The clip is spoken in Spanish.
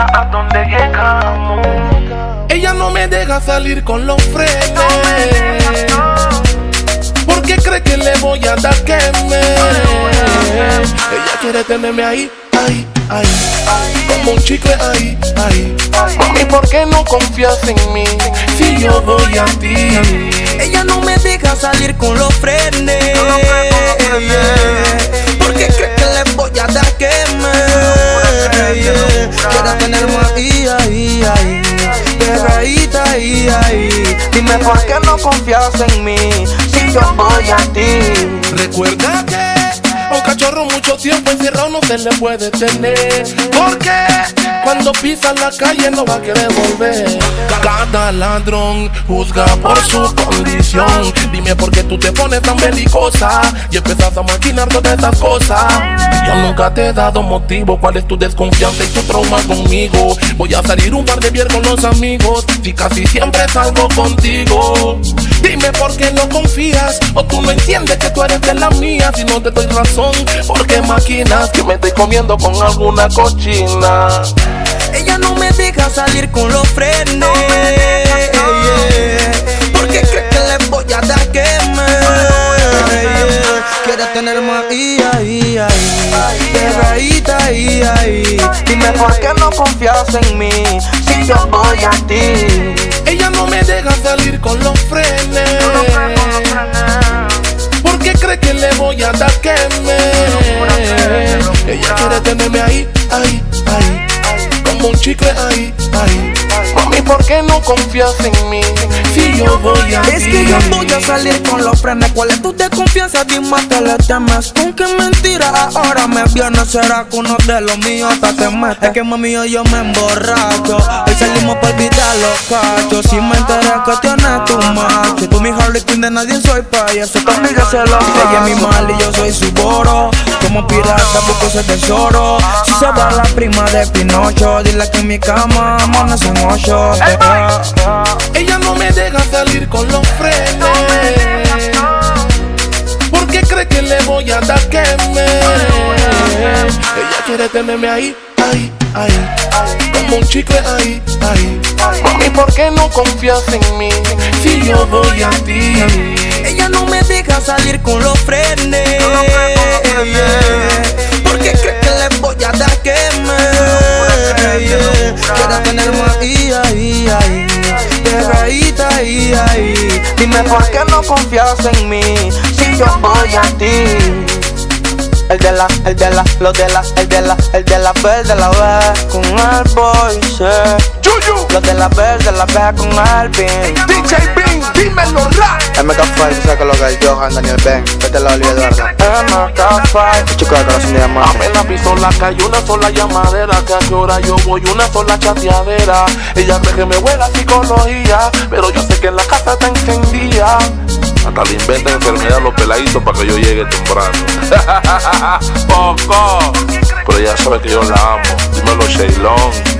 a dónde llegamos. Ella no me deja salir con los frenes. Porque cree que le voy a dar que me. Ella quiere tenerme ahí, ahí, ahí. Como un chicle ahí, ahí. Mami, ¿por qué no confías en mí? Si yo voy a ti. Ella no me deja salir con los frenes. Confías en mí. Si yo voy a ti. Recuerda que a un cachorro mucho tiempo encerrado no se le puede tener. Porque cuando pisa la calle no va a querer volver. Cada ladrón juzga por su condición. Dime por qué tú te pones tan belicosa y empiezas a maquinar todas esas cosas. Yo nunca te he dado motivo. ¿Cuál es tu desconfianza y tu trauma conmigo? Voy a salir un par de viernes con los amigos. Si casi siempre salgo contigo. Dime por qué no confías o tú no entiendes que tú eres de la mía. Si no te doy razón, porque maquinas que me estoy comiendo con alguna cochina. Ella no me deja salir con los frenes. Porque cree que le voy a dar que me. Quiere tenerme ahí, ahí, ahí. Pegadita ahí, ahí. Dime por qué no confías en mí. Si yo voy a ti. Me deja salir con los frenes. Porque cree que le voy a dar que me. Ella quiere tenerme ahí, ahí, ahí. Como un chicle ahí, ahí. Mami, ¿por qué no confías en mí? Si yo voy a Es que yo voy a salir con los frenes. ¿Cuál es tu desconfianza? Dime que le temes. Con qué mentira ahora me viene. Será que uno de los míos hasta te mete. Es que mami yo, yo me emborracho. Para olvidar los cachos. Si me enteré que tienes tu macho. Tú mi Harley Quinn de nadie soy payaso. Conmigo se lo Ella es mi mal y yo soy su boro. Como pirata busco ese tesoro. Si se va la prima de Pinocho, dile que en mi cama amanecen ocho. Ella no me deja salir con los frenes. Porque cree que le voy a dar que me. Ella quiere tenerme ahí, ahí, ahí. Como un chicle ahí, ahí. Mami, ¿por qué no confías en mí? Si yo voy a ti. Ella no me deja salir con los frenes. Porque cree que le voy a dar que me. Quiere tenerme ahí, ahí, ahí. Pegadita ahí, ahí. Dime por qué no confías en mí. Si yo voy a ti. El de la, el de la, lo de la, el de la, el de la verde, la ve con el boy, Yuyu, Los de la verde, la ve con Alvin. DJ Bean, dímelo rap. MK5, tú sabes que lo que es Johan, Daniel Ben, vete la Olivia Eduardo. MK5. Chico de corazón de diamante. Apenas piso la calle, una sola llamadera. Que a qué hora yo voy, una sola chateadera. Ella cree que me huele a psicología, pero yo sé que en la casa está encendida. Hasta le inventan enfermedad a los peladitos para que yo llegue temprano. Pero ella sabe que yo la amo. Dímelo, Shailon.